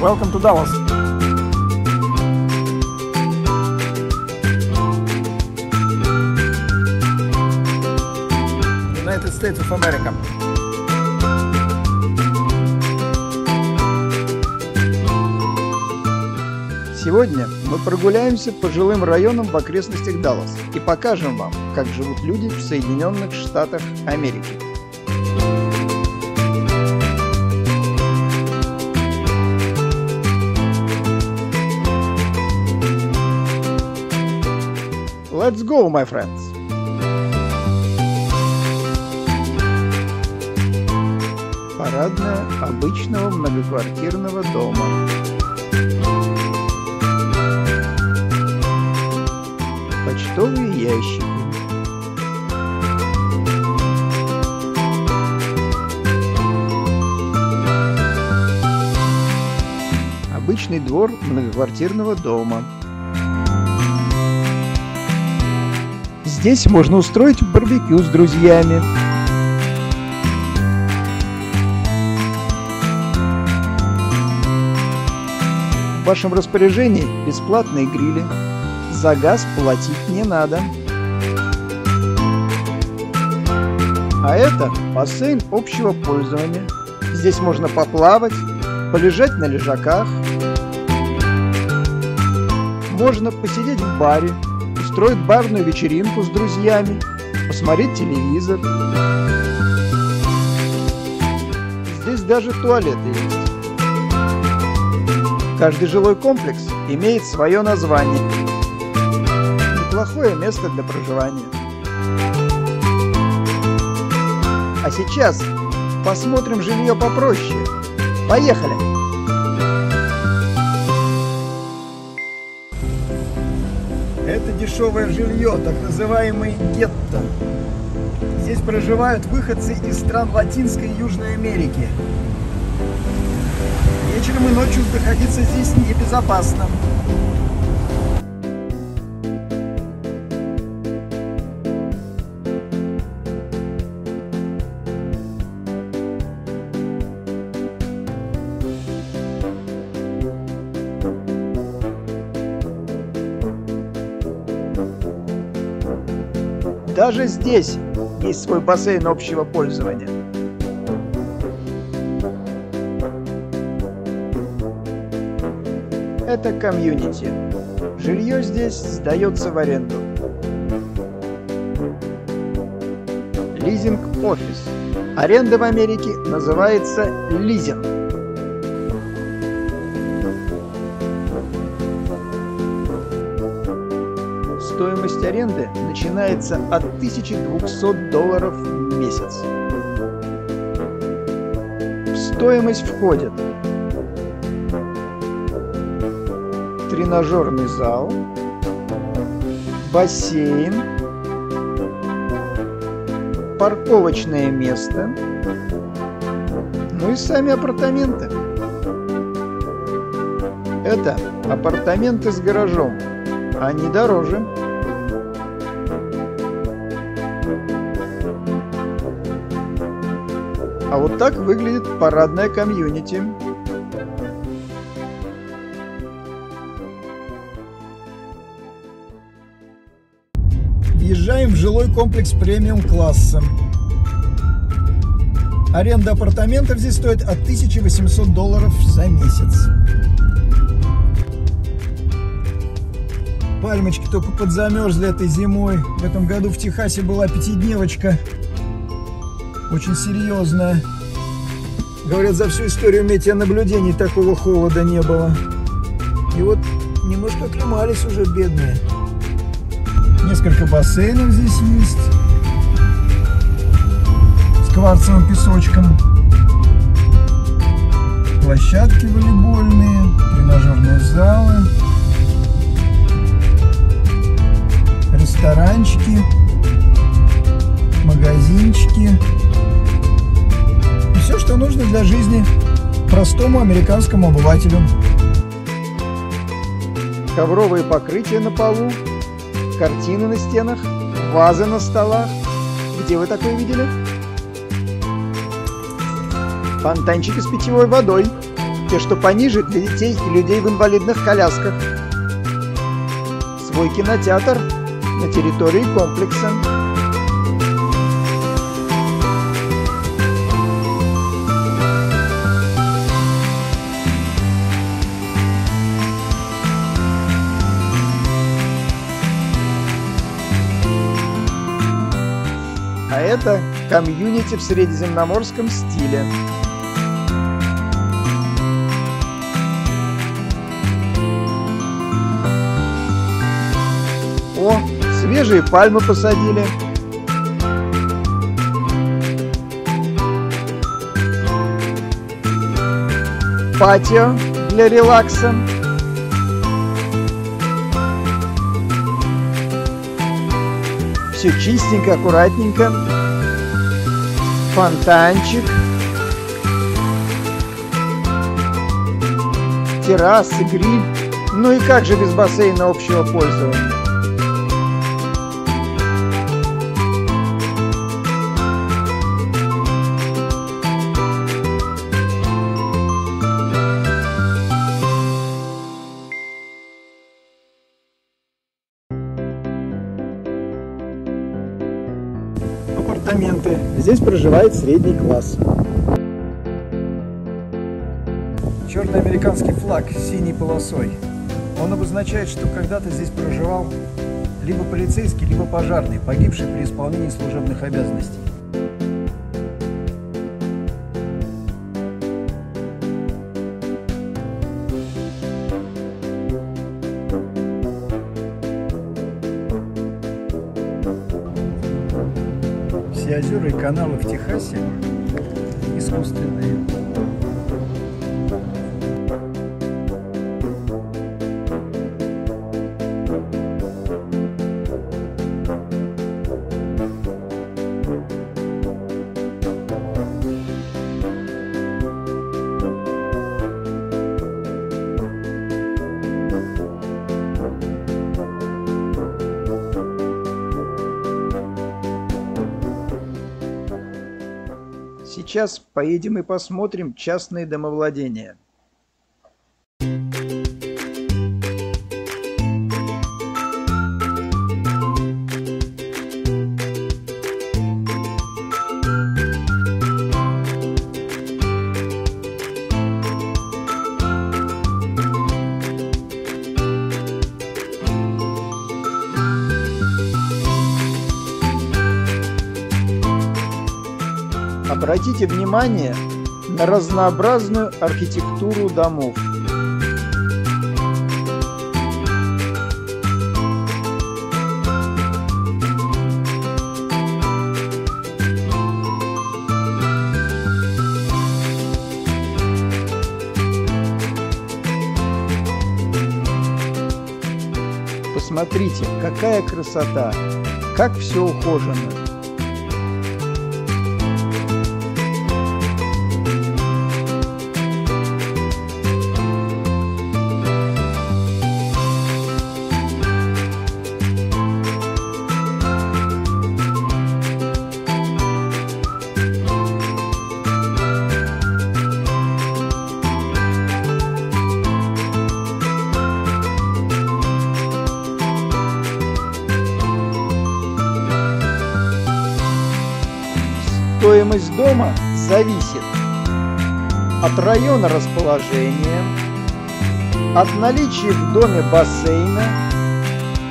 Welcome to Dallas. United States of America. Сегодня мы прогуляемся по жилым районам в окрестностях Далласа и покажем вам, как живут люди в Соединенных Штатах Америки. Let's go, my friends! Парадная обычного многоквартирного дома. Почтовые ящики. Обычный двор многоквартирного дома. Здесь можно устроить барбекю с друзьями. В вашем распоряжении бесплатные грили. За газ платить не надо. А это бассейн общего пользования. Здесь можно поплавать, полежать на лежаках. Можно посидеть в баре, устроить барную вечеринку с друзьями, посмотреть телевизор. Здесь даже туалеты есть. Каждый жилой комплекс имеет свое название. Неплохое место для проживания. А сейчас посмотрим жилье попроще. Поехали! Это дешевое жилье, так называемый гетто. Здесь проживают выходцы из стран Латинской и Южной Америки. Вечером и ночью находиться здесь небезопасно. Даже здесь есть свой бассейн общего пользования. Это комьюнити. Жилье здесь сдается в аренду. Лизинг-офис. Аренда в Америке называется лизинг. Начинается от 1200 долларов в месяц. В стоимость входят тренажерный зал, бассейн, парковочное место, ну и сами апартаменты. Это апартаменты с гаражом, они дороже. Вот так выглядит парадная комьюнити. Въезжаем в жилой комплекс премиум класса. Аренда апартаментов здесь стоит от 1800 долларов за месяц. Пальмочки только подзамерзли этой зимой. В этом году в Техасе была пятидневочка. Очень серьезная. Говорят, за всю историю метеонаблюдений такого холода не было. И вот немножко оклемались уже бедные. Несколько бассейнов здесь есть. С кварцевым песочком. Площадки волейбольные, тренажерные залы. Ресторанчики. Магазинчики. Все, что нужно для жизни простому американскому обывателю. Ковровые покрытия на полу, картины на стенах, вазы на столах. Где вы такое видели? Фонтанчики с питьевой водой. те, что пониже, для детей и людей в инвалидных колясках. Свой кинотеатр на территории комплекса. Это комьюнити в средиземноморском стиле. О, свежие пальмы посадили. Патио для релакса. Все чистенько, аккуратненько. Фонтанчик. Террасы, гриль. Ну и как же без бассейна общего пользования? Проживает средний класс. Черный американский флаг с синей полосой. Он обозначает, что когда-то здесь проживал либо полицейский, либо пожарный, погибший при исполнении служебных обязанностей. Озера и каналы в Техасе искусственные. Сейчас поедем и посмотрим частные домовладения. Обратите внимание на разнообразную архитектуру домов. Посмотрите, какая красота, как все ухожено. Стоимость дома зависит от района расположения, от наличия в доме бассейна,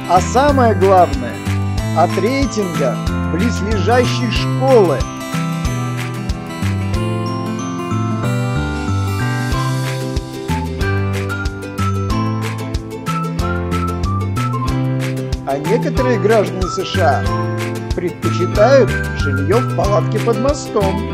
а самое главное – от рейтинга близлежащей школы. А некоторые граждане США предпочитают жилье в палатке под мостом.